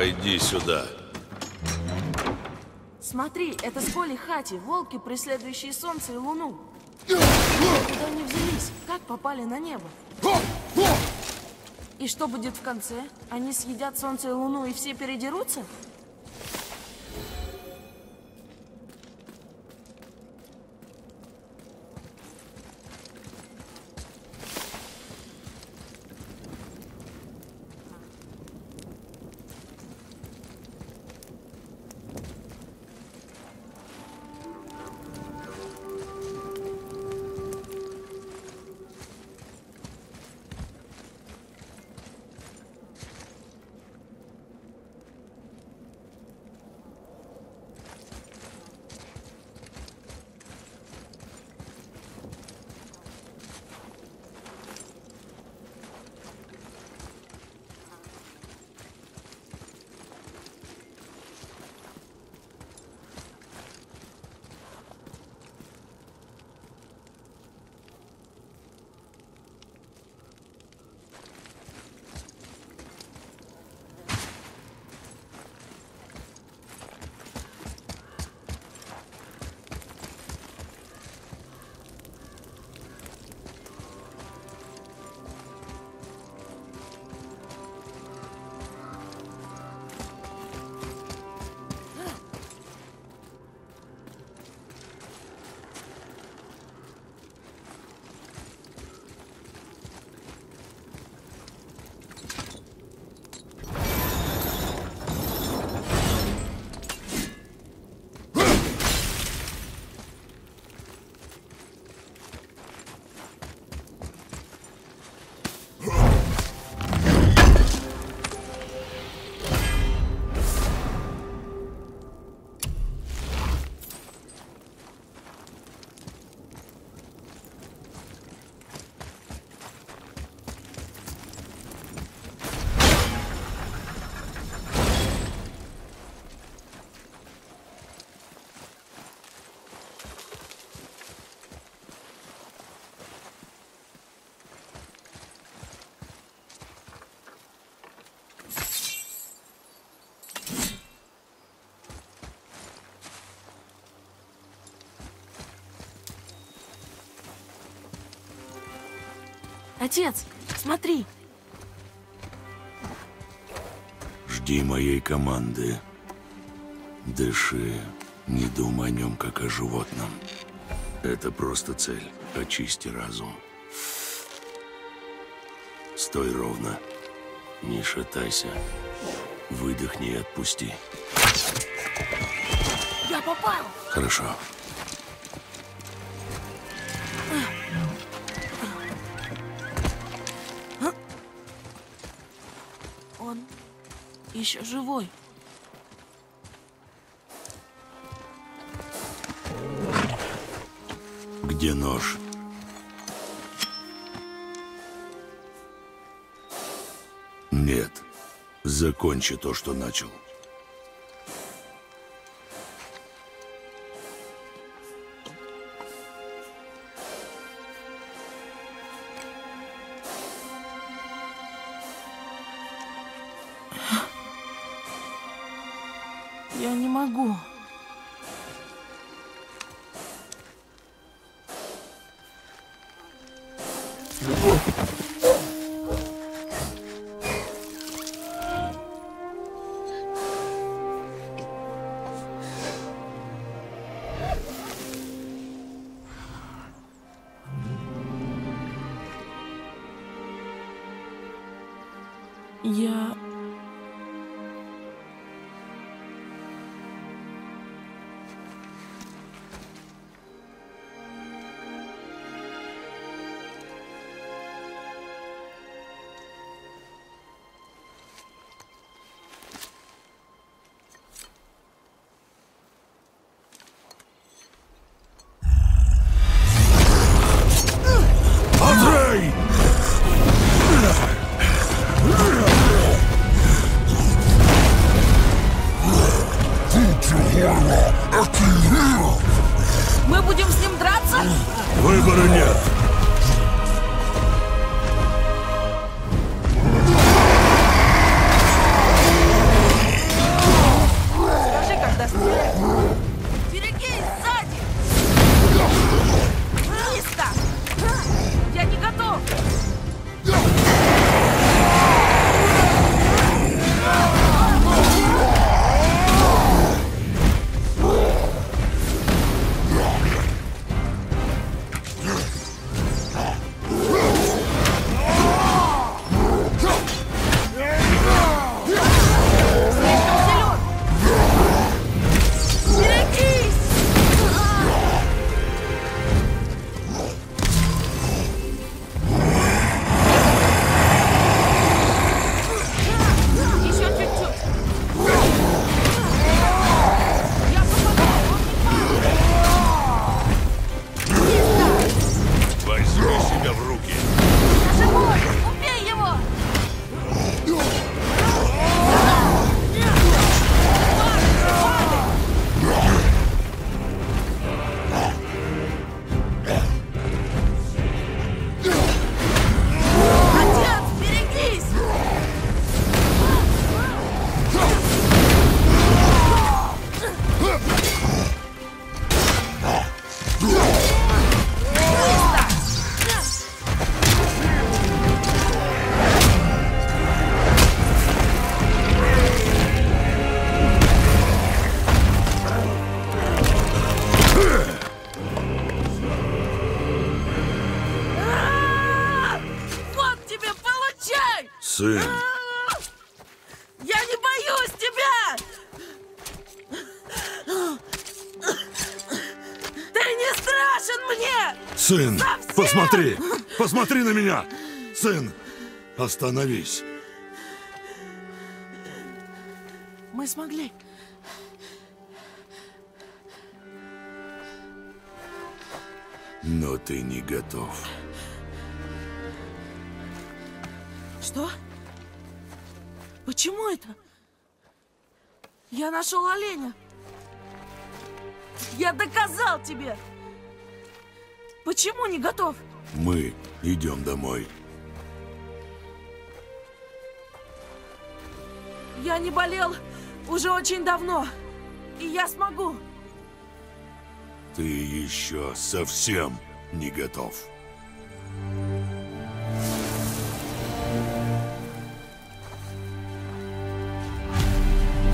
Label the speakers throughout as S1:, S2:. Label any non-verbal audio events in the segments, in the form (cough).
S1: Пойди сюда.
S2: Смотри, это Сколи Хати, волки, преследующие солнце и луну. Куда они взялись? Как попали на небо? И что будет в конце? Они съедят солнце и луну и все передерутся? Отец, смотри.
S3: Жди моей команды. Дыши. Не думай о нем, как о животном. Это просто цель. Очисти разум. Стой ровно. Не шатайся. Выдохни и отпусти.
S2: Я попал!
S3: Хорошо.
S2: Еще живой.
S3: Где нож? Нет. Закончи то, что начал. Посмотри на меня! Сын, остановись!
S2: Мы смогли.
S3: Но ты не готов.
S2: Что? Почему это? Я нашел оленя. Я доказал тебе. Почему не готов?
S3: Мы идем домой.
S2: Я не болел уже очень давно. И я смогу.
S3: Ты еще совсем не готов.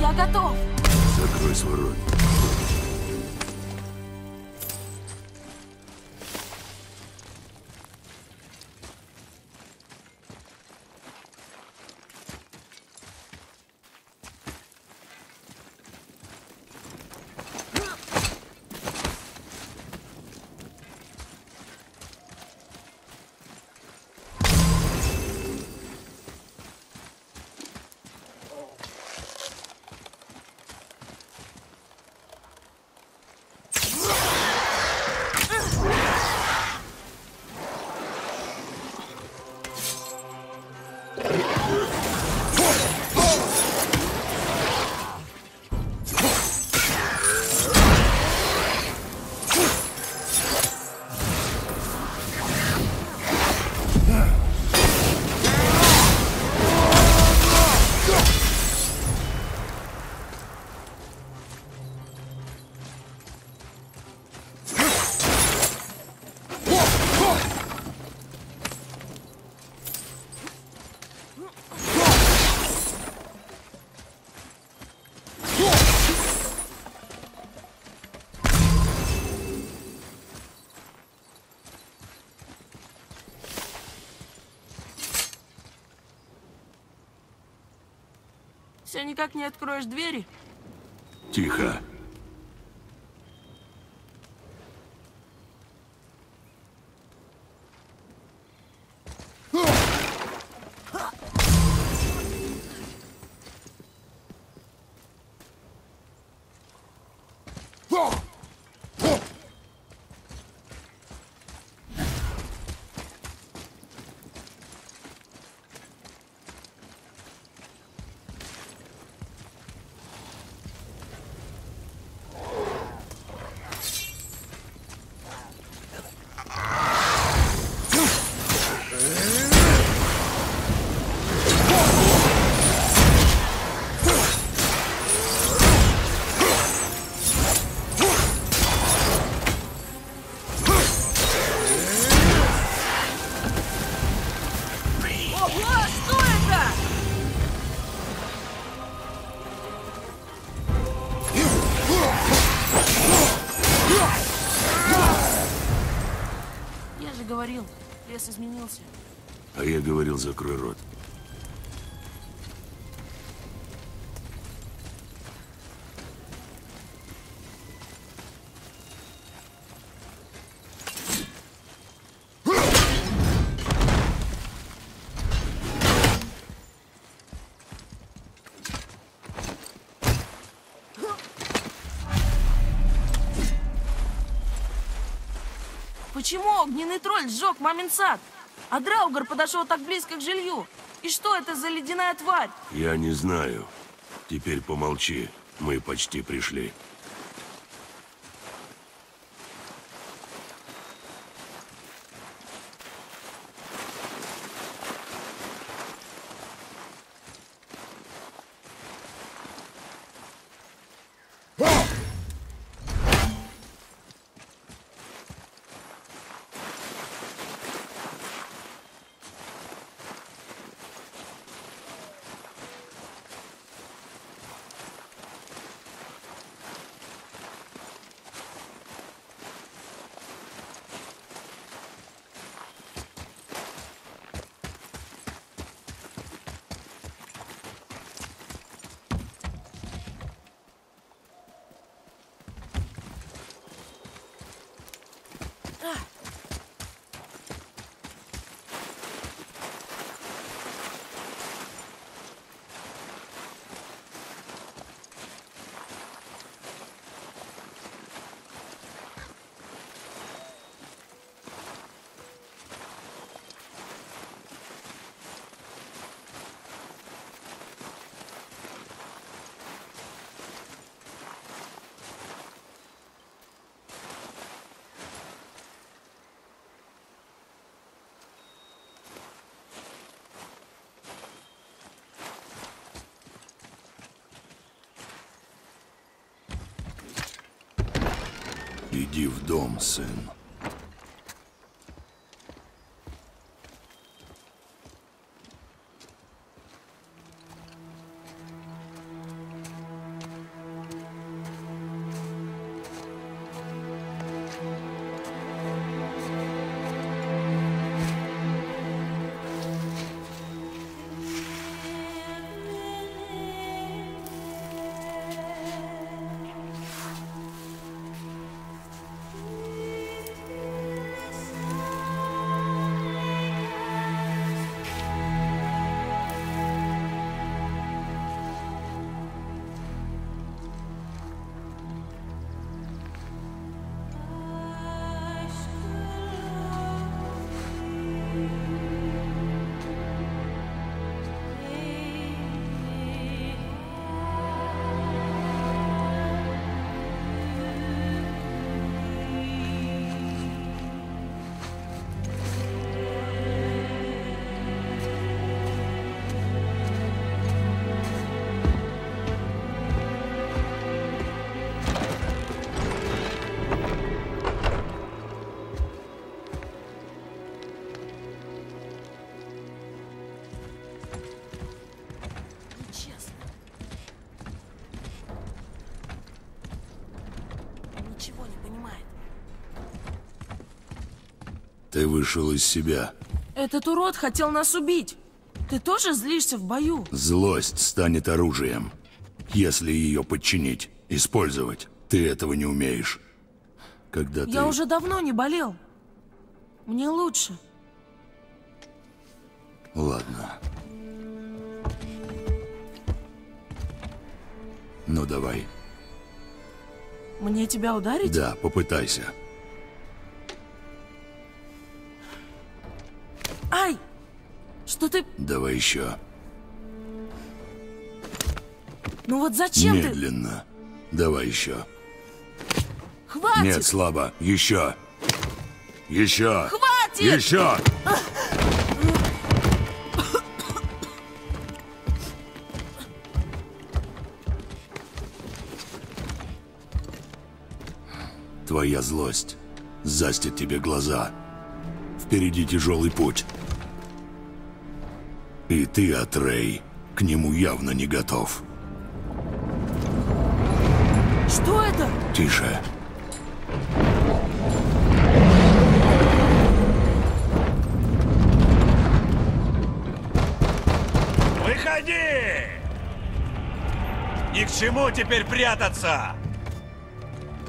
S2: Я готов.
S3: Закрой свой рот.
S2: Все никак не откроешь двери?
S3: Тихо.
S2: Почему огненный тролль сжег мамин сад? А Драугар подошел так близко к жилью. И что это за ледяная тварь?
S3: Я не знаю. Теперь помолчи. Мы почти пришли. Иди в дом, сын. Ты вышел из себя.
S2: Этот урод хотел нас убить. Ты тоже злишься в бою?
S3: Злость станет оружием. Если ее подчинить, использовать. Ты этого не умеешь. Когда ты...
S2: Я уже давно не болел. Мне лучше.
S3: Ладно. Ну давай.
S2: Мне тебя ударить?
S3: Да, попытайся.
S2: Ты...
S3: Давай еще.
S2: Ну вот зачем ты...
S3: Медленно. Давай еще.
S2: Хватит!
S3: Нет, слабо. Еще. Еще.
S2: Хватит!
S3: Еще. Твоя злость застит тебе глаза. Впереди тяжелый путь. И ты, Атрей, к нему явно не готов.
S2: Что это?
S3: Тише.
S1: Выходи! Ни к чему теперь прятаться!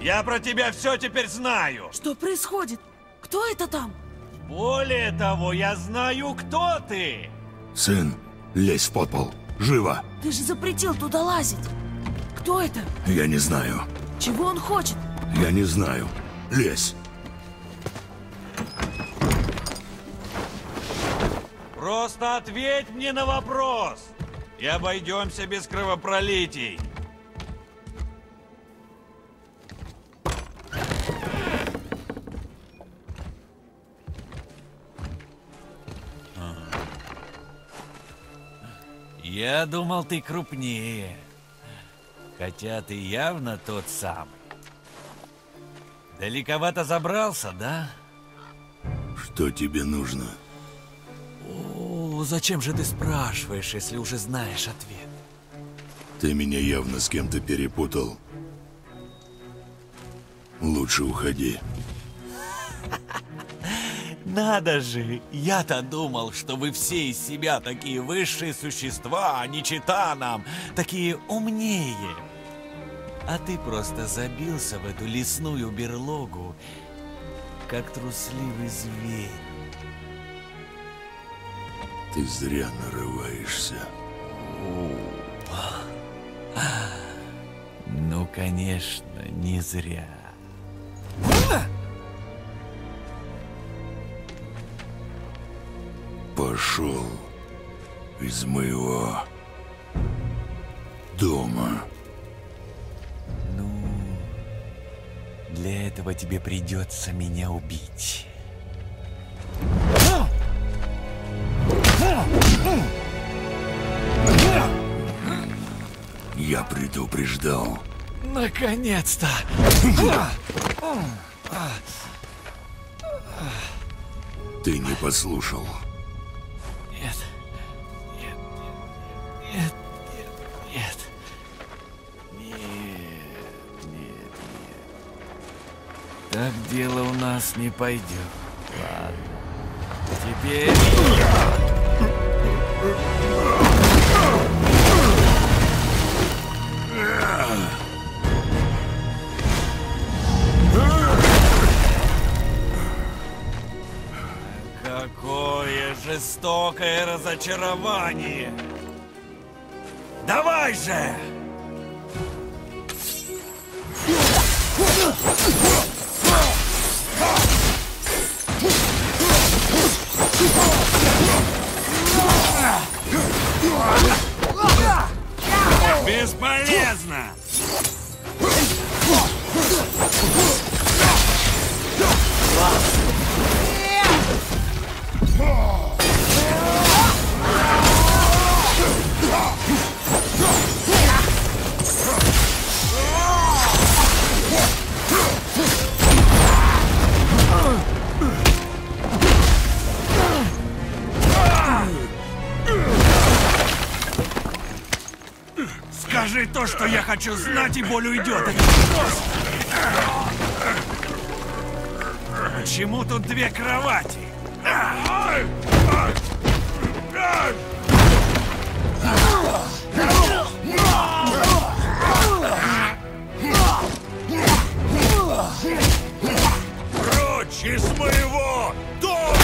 S1: Я про тебя все теперь знаю.
S2: Что происходит? Кто это там?
S1: Более того, я знаю, кто ты.
S3: Сын, лезь в подпол. Живо!
S2: Ты же запретил туда лазить. Кто это?
S3: Я не знаю.
S2: Чего он хочет?
S3: Я не знаю. Лезь.
S1: Просто ответь мне на вопрос. И обойдемся без кровопролитий. Я думал, ты крупнее. Хотя ты явно тот самый. Далековато забрался, да?
S3: Что тебе нужно?
S1: О, зачем же ты спрашиваешь, если уже знаешь ответ?
S3: Ты меня явно с кем-то перепутал. Лучше уходи.
S1: Надо же! Я-то думал, что вы все из себя такие высшие существа, а не чита нам, такие умнее. А ты просто забился в эту лесную берлогу, как трусливый зверь.
S3: Ты зря нарываешься.
S1: Ну, конечно, не зря.
S3: Пошел из моего дома.
S1: Ну, для этого тебе придется меня убить.
S3: Я предупреждал.
S1: Наконец-то!
S3: Ты не послушал.
S1: Дело у нас не пойдет. Ладно. Теперь... Какое жестокое разочарование! Давай же! Бесполезно! Скажи то, что я хочу знать, и боль уйдет. Почему тут две кровати? Прочь из моего дома!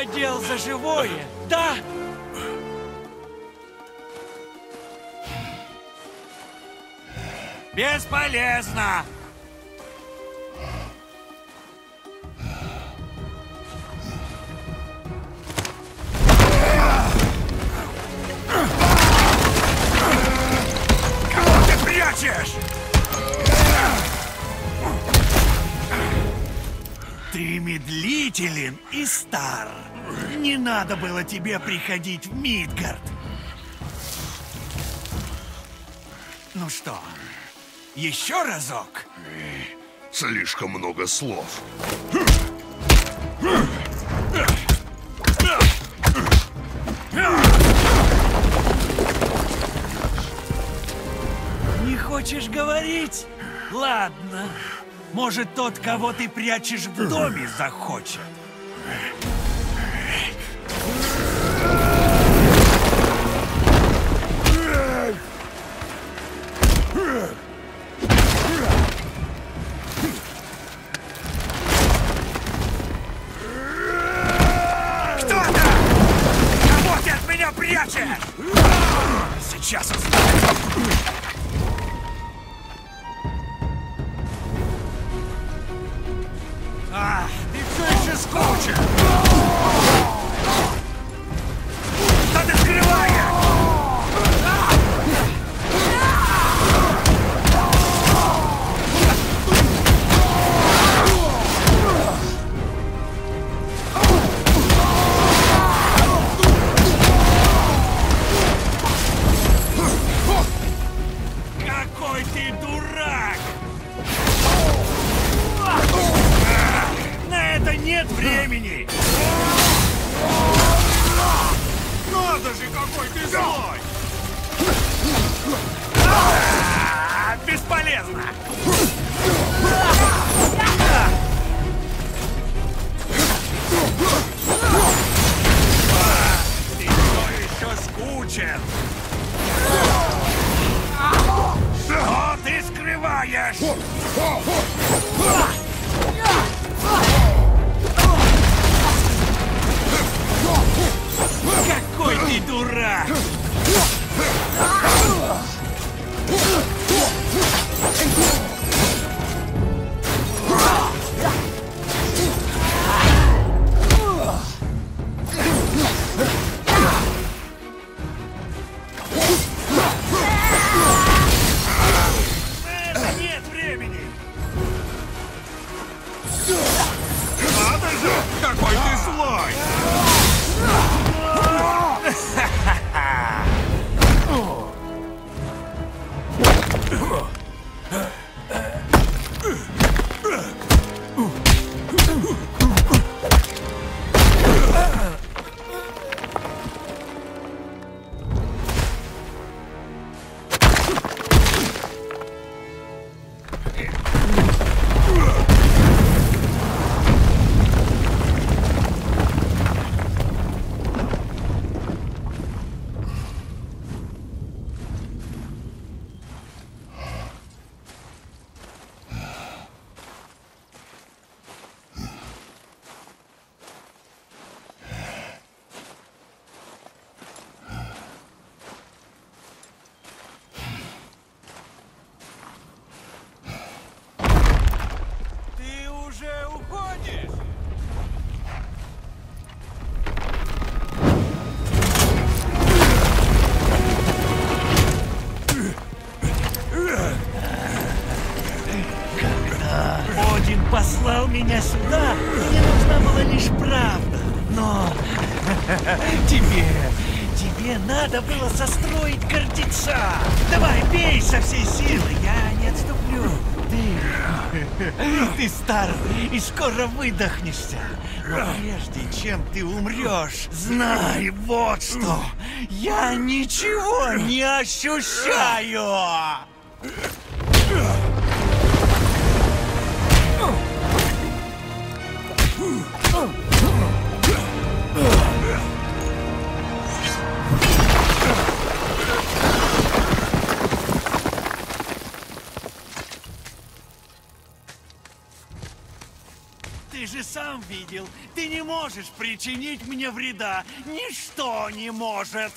S1: Задел за живое, да? Бесполезно! Ты медлителен и стар. Не надо было тебе приходить в Мидгард. Ну что, еще разок?
S3: Слишком много слов.
S1: Не хочешь говорить? Ладно. Может, тот, кого ты прячешь в доме, захочет. Еще послал меня сюда, мне нужна была лишь правда. Но (laughs) тебе, тебе надо было состроить гордеца. Давай, бей со всей силы, я не отступлю. Ты, (laughs) ты стар и скоро выдохнешься. Но прежде чем ты умрешь, знай вот что. Я ничего не ощущаю. Видел, ты не можешь причинить мне вреда. Ничто не может.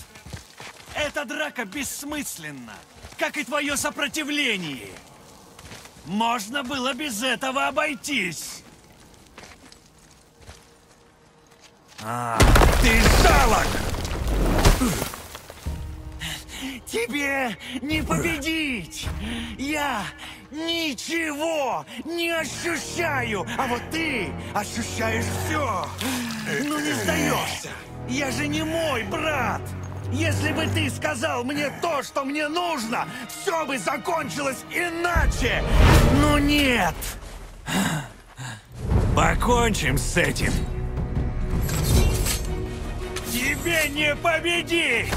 S1: Эта драка бессмысленна, как и твое сопротивление. Можно было без этого обойтись. А, ты жалок! Тебе не победить! Я ничего не ощущаю, а вот ты ощущаешь все. Ну не сдаешься. Я же не мой брат. Если бы ты сказал мне то, что мне нужно, все бы закончилось иначе. Но нет. Покончим с этим. Тебе не победить!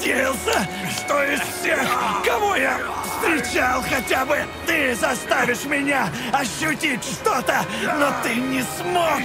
S1: Надеялся, что из всех, кого я встречал, хотя бы ты заставишь меня ощутить что-то, но ты не смог.